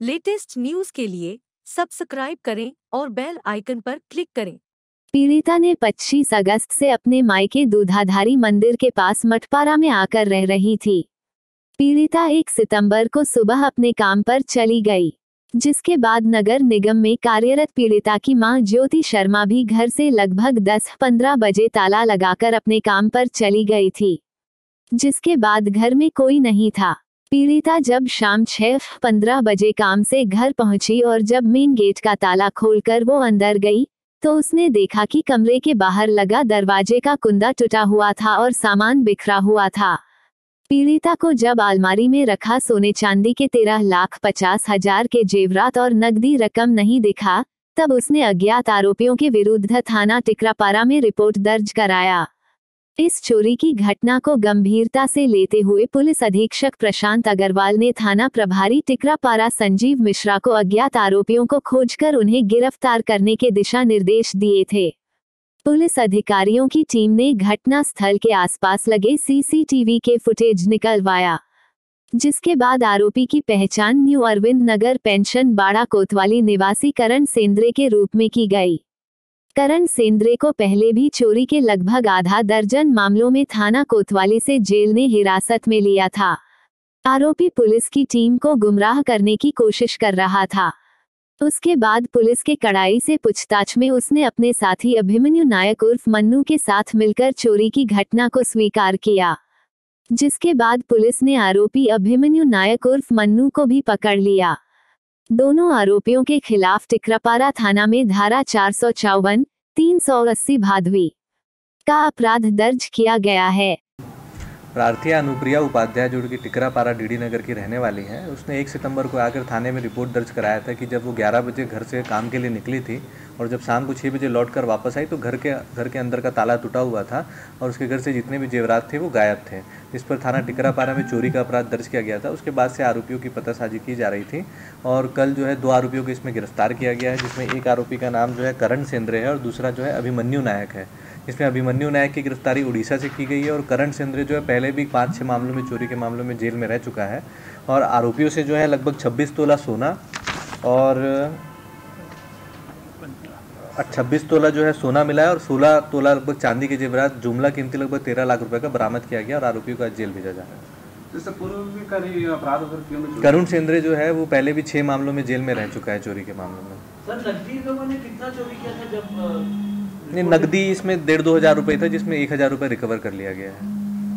Latest news के लिए subscribe करें और बेल आइकन पर क्लिक करें। पीड़िता ने 25 अगस्त से अपने मायके दूधाधारी मंदिर के पास मठपारा में आकर रह रही थी। पीड़िता एक सितंबर को सुबह अपने काम पर चली गई, जिसके बाद नगर निगम में कार्यरत पीड़िता की माँ ज्योति शर्मा भी घर से लगभग 10-15 बजे ताला लगाकर अपने काम पर चली गई थी, जिसके बाद घर में कोई नहीं था। पीड़िता जब शाम छह पंद्रह बजे काम से घर पहुँची और जब मेन गेट का ताला खोलकर वो अंदर गई तो उसने देखा कि कमरे के बाहर लगा दरवाजे का कुंदा टूटा हुआ था और सामान बिखरा हुआ था। पीड़िता को जब अलमारी में रखा सोने चांदी के तेरह लाख पचास हज़ार के जेवरात और नकदी रकम नहीं दिखा, तब उसने अज्ञात आरोपियों के विरुद्ध थाना टिकरापारा में रिपोर्ट दर्ज कराया। इस चोरी की घटना को गंभीरता से लेते हुए पुलिस अधीक्षक प्रशांत अग्रवाल ने थाना प्रभारी टिकरापारा संजीव मिश्रा को अज्ञात आरोपियों को खोजकर उन्हें गिरफ़्तार करने के दिशा निर्देश दिए थे। पुलिस अधिकारियों की टीम ने घटना स्थल के आसपास लगे सीसीटीवी के फुटेज निकलवाया, जिसके बाद आरोपी की पहचान न्यू अरविंद नगर पेंशन बाड़ा कोतवाली निवासी करण सेंद्रे के रूप में की गई। करण सेंद्रे को पहले भी चोरी के लगभग आधा दर्जन मामलों में थाना कोतवाली से जेल ने हिरासत में लिया था। आरोपी पुलिस की टीम को गुमराह करने की कोशिश कर रहा था। उसके बाद पुलिस के कड़ाई से पूछताछ में उसने अपने साथी अभिमन्यु नायक उर्फ़ मन्नू के साथ मिलकर चोरी की घटना को स्वीकार किया, जिसके बाद पुलिस ने आरोपी अभिमन्यु नायक उर्फ़ मन्नू को भी पकड़ लिया। दोनों आरोपियों के खिलाफ टिकरापारा थाना में धारा चार सौ चौवन, तीन सौ अस्सी भादवी का अपराध दर्ज किया गया है। प्रार्थी अनुप्रिया उपाध्याय, जो कि टिकरापारा डीडी नगर की रहने वाली हैं, उसने एक सितंबर को आकर थाने में रिपोर्ट दर्ज कराया था कि जब वो 11 बजे घर से काम के लिए निकली थी और जब शाम को छः बजे लौट कर वापस आई तो घर के घर के अंदर का ताला टूटा हुआ था और उसके घर से जितने भी जेवरात थे वो गायब थे। इस पर थाना टिकरापारा में चोरी का अपराध दर्ज किया गया था। उसके बाद से आरोपियों की पतासाजी की जा रही थी और कल जो है दो आरोपियों को इसमें गिरफ़्तार किया गया है, जिसमें एक आरोपी का नाम जो है करण सेंद्रे है और दूसरा जो है अभिमन्यु नायक है। इसमें अभिमन्यु नायक की गिरफ्तारी उड़ीसा से की गई है और करण सेंद्रे जो है पहले भी पाँच छः मामलों में चोरी के मामलों में जेल में रह चुका है और आरोपियों से जो है लगभग छब्बीस तोला सोना और छब्बीस तोला जो है सोना मिला है और सोलह तोला लगभग चांदी के जेवरात जुमला कीमती लगभग तेरह लाख रुपए का बरामद किया गया और आरोपियों को आज जेल भेजा जा रहा है। करुण सेंद्रे जो है वो पहले भी छह मामलों में जेल में रह चुका है चोरी के मामलों में। सर नकदी लोगों ने कितना चोरी किया था जब नहीं, नकदी इसमें डेढ़ दो हज़ार रुपये था, जिसमें एक हज़ार रुपये रिकवर कर लिया गया है।